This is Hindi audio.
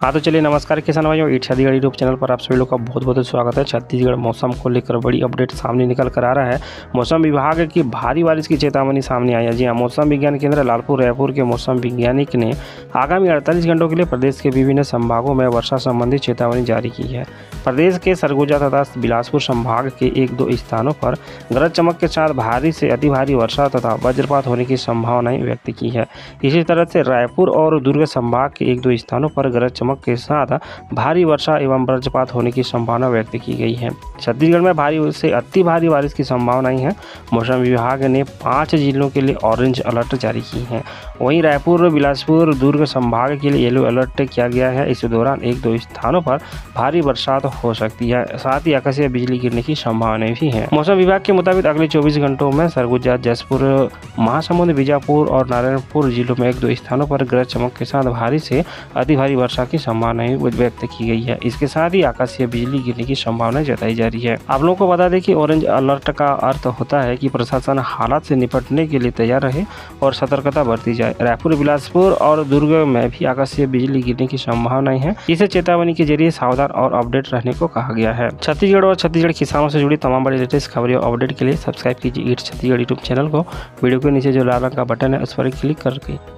हाँ तो चलिए नमस्कार किसान भाइयों ईट छत्तीसगढ़ यूट्यूब चैनल पर आप सभी लोग का बहुत बहुत स्वागत है। छत्तीसगढ़ मौसम को लेकर बड़ी अपडेट सामने निकल कर आ रहा है। मौसम विभाग की भारी बारिश की चेतावनी सामने आई है। जी हाँ मौसम विज्ञान केंद्र लालपुर, रायपुर के मौसम वैज्ञानिक ने आगामी अड़तालीस घंटों के लिए प्रदेश के विभिन्न संभागों में वर्षा संबंधी चेतावनी जारी की है। प्रदेश के सरगुजा तथा बिलासपुर संभाग के एक दो स्थानों पर गरज चमक के साथ भारी से अति भारी वर्षा तथा वज्रपात होने की संभावनाएँ व्यक्त की है। इसी तरह से रायपुर और दुर्ग संभाग के एक दो स्थानों पर गरज चमक के साथ भारी वर्षा एवं वज्रपात होने की संभावना व्यक्त की गई है। छत्तीसगढ़ में भारी से अति भारी बारिश की संभावनाएँ हैं मौसम विभाग ने पाँच जिलों के लिए ऑरेंज अलर्ट जारी की है। वहीं रायपुर, बिलासपुर, दुर्ग संभाग के लिए येलो अलर्ट किया गया है। इस दौरान एक दो स्थानों पर भारी बरसात हो सकती है। साथ ही आकाशीय बिजली गिरने की संभावनाएँ भी हैं। मौसम विभाग के मुताबिक अगले 24 घंटों में सरगुजा, जसपुर, महासमुंद, बीजापुर और नारायणपुर जिलों में एक दो स्थानों पर गरज चमक के साथ भारी से अति भारी वर्षा की संभावनाएँ व्यक्त की गई है। इसके साथ ही आकाशीय बिजली गिरने की संभावना जताई जा रही है। आप लोगों को बता दें कि ऑरेंज अलर्ट का अर्थ होता है कि प्रशासन हालात से निपटने के लिए तैयार रहे और सतर्कता बरती जाए। रायपुर, बिलासपुर और दुर्ग में भी आकाशीय बिजली गिरने की संभावनाएँ हैं। इसे चेतावनी के ज़रिए सावधान और अपडेट रहने को कहा गया है। छत्तीसगढ़ और छत्तीसगढ़ किसानों से जुड़ी तमाम बड़ी लेटेस्ट खबरें और अपडेट के लिए सब्सक्राइब कीजिए छत्तीसगढ़ यूट्यूब चैनल को। वीडियो के नीचे जो लाल रंग का बटन है, उस पर क्लिक करके